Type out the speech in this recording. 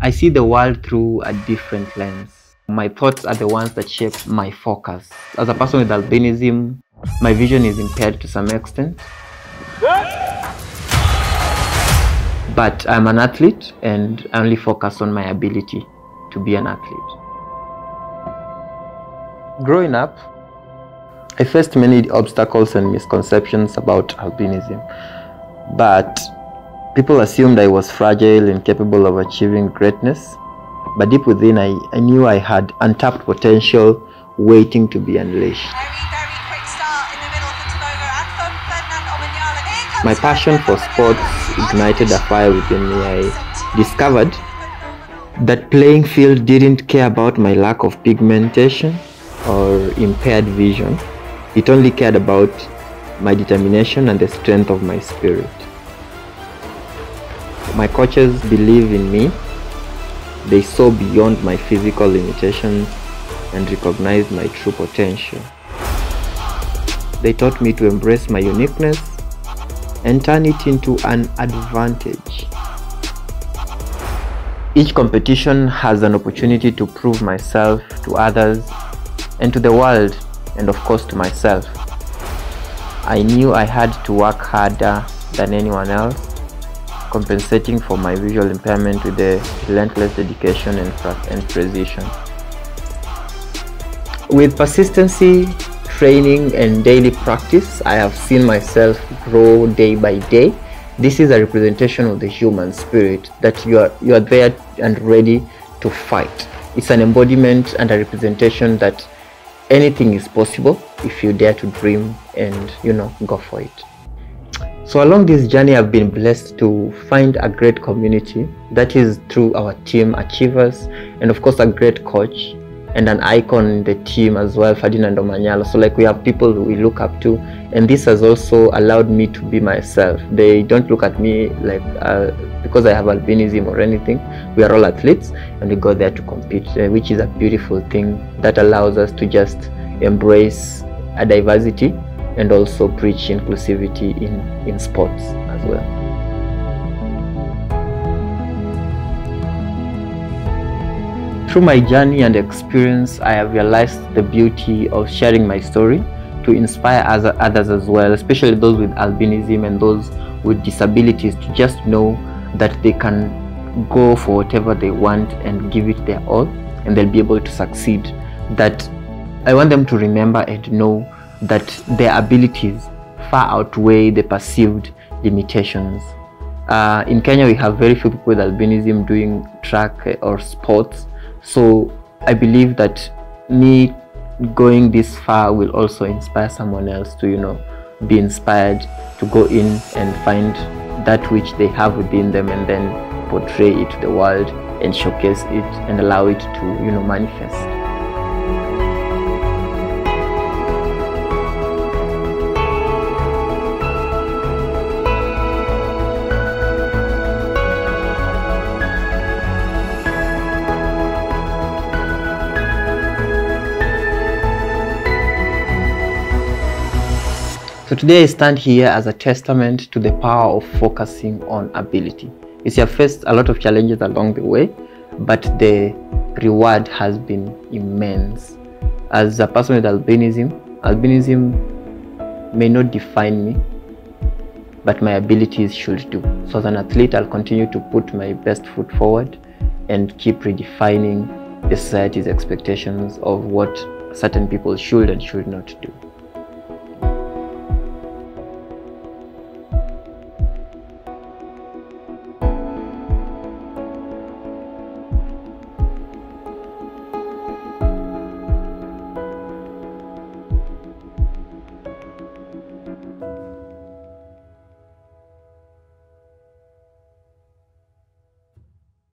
I see the world through a different lens. My thoughts are the ones that shape my focus. As a person with albinism, my vision is impaired to some extent. But I'm an athlete and I only focus on my ability to be an athlete. Growing up, I faced many obstacles and misconceptions about albinism, but people assumed I was fragile and capable of achieving greatness. But deep within, I, I knew I had untapped potential waiting to be unleashed. My passion for sports ignited a fire within me. I discovered that playing field didn't care about my lack of pigmentation or impaired vision. It only cared about my determination and the strength of my spirit. My coaches believe in me. They saw beyond my physical limitations and recognized my true potential. They taught me to embrace my uniqueness and turn it into an advantage. Each competition has an opportunity to prove myself to others and to the world and of course to myself. I knew I had to work harder than anyone else, compensating for my visual impairment with the relentless dedication and, and precision. With persistency, training and daily practice, I have seen myself grow day by day. This is a representation of the human spirit that you are you are there and ready to fight. It's an embodiment and a representation that anything is possible if you dare to dream and you know go for it. So along this journey, I've been blessed to find a great community that is through our team achievers and of course a great coach and an icon in the team as well, Ferdinand Omanyala. So like we have people we look up to, and this has also allowed me to be myself. They don't look at me like uh, because I have albinism or anything. We are all athletes, and we go there to compete, uh, which is a beautiful thing that allows us to just embrace a diversity and also preach inclusivity in in sports as well. Through my journey and experience, I have realized the beauty of sharing my story to inspire others as well, especially those with albinism and those with disabilities to just know that they can go for whatever they want and give it their all and they'll be able to succeed. That I want them to remember and know that their abilities far outweigh the perceived limitations. Uh, in Kenya, we have very few people with albinism doing track or sports so I believe that me going this far will also inspire someone else to, you know, be inspired to go in and find that which they have within them and then portray it to the world and showcase it and allow it to, you know, manifest. So today I stand here as a testament to the power of focusing on ability. You see, I've faced a lot of challenges along the way, but the reward has been immense. As a person with albinism, albinism may not define me, but my abilities should do. So as an athlete, I'll continue to put my best foot forward and keep redefining the society's expectations of what certain people should and should not do.